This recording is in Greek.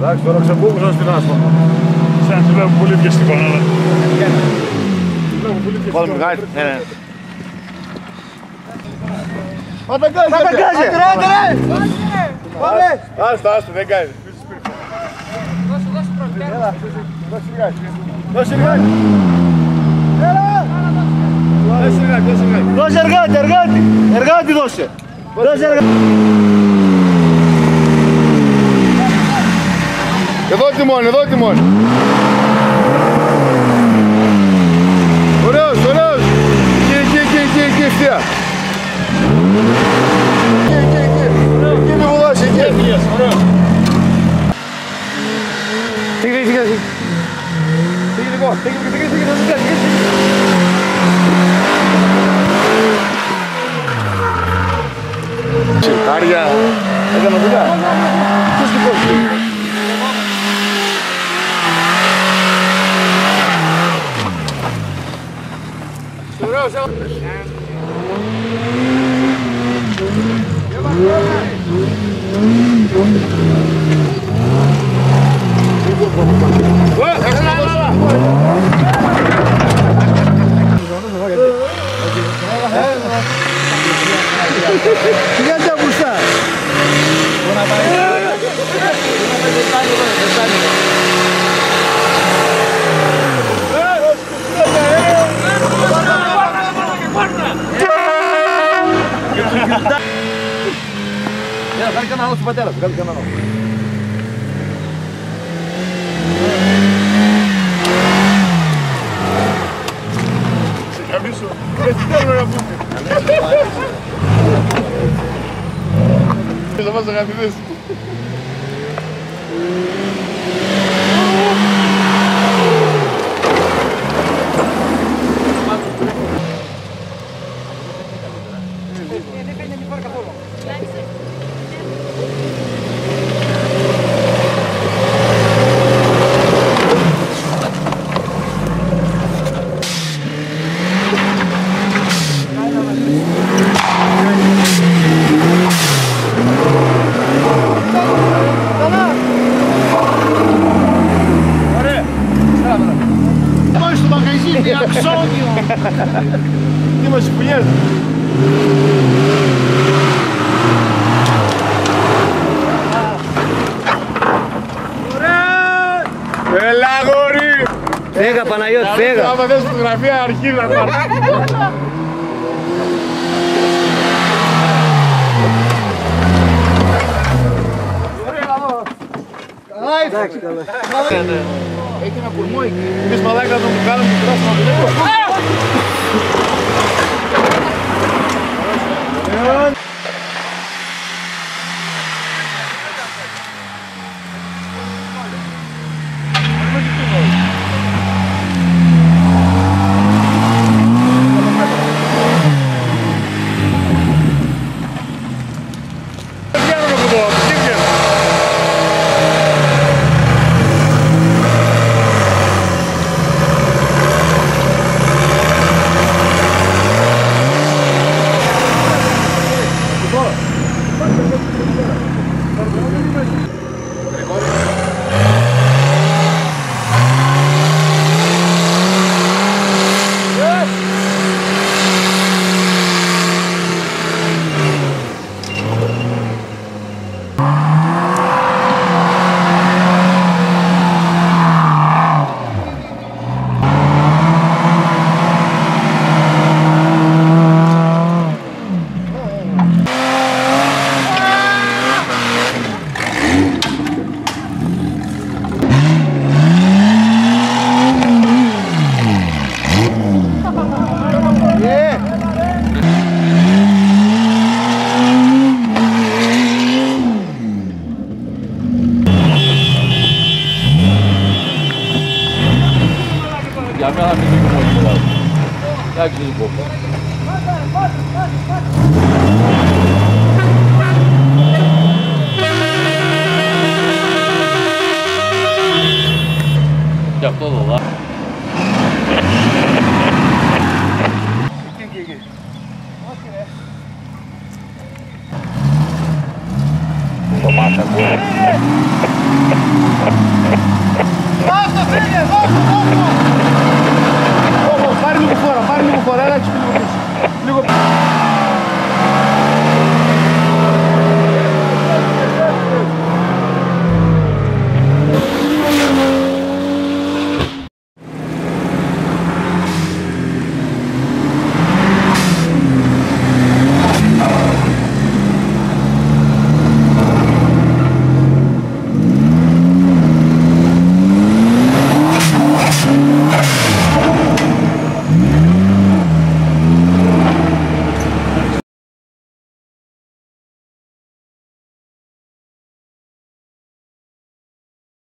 Εντάξει, τώρα ξεμπούκουσα στην άσπα. Σαν τη βλέπω πολύ βιαστικό, αλλά. Βάλε μεγάλη. Ναι, ναι. Παταγκάζε! Πάμε! Άστα, άστα, δεν κάνει. Δώσε λιγάκι. Δώσε δώσε λιγάκι. Δώσε εργάτη, εργάτη! Εργάτη δώσε! Δώσε εργάτη! Εδώ τιμόνι, εδώ τιμόνι. Ωραίος, ωραίος. Εκεί, εκεί, εκεί, εκεί, εκεί, ευθεία. Εκεί, εκεί, εκεί. Εκεί μη βουλώσει, εκεί. Φύγε, φύγε, φύγε. Φύγε λίγο, φύγε, φύγε, φύγε, φύγε, φύγε, φύγε, φύγε. Arya. Pegang juga. Terus dibuat. Suruh, suruh. Ya, Pak. Ibu, Bapak. Gagal kanan lo sepatnya lah, gagal kanan lo. Ya visto, este no era puto. Lo vas a ganar de esto. Mm-hmm. Μαγαζί, αξόνιο! Τι μας υπουλιές. Έλα γόρι! Φέγα Παναγιώτη, φέγα! Άμα θες φωτογραφία αρχή να πάρει. Εντάξει, καλά. Έχει ένα πουλμό εκεί. Εμείς μαλάκα να τον κάνουμε το πράσινο βλέπω. Βγαίνουμε από εδώ, από εκεί βγαίνουμε. Για μένα μην είναι πολύ πολλά. Εντάξει λοιπόν. Και αυτό εδώ, δα.